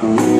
Touching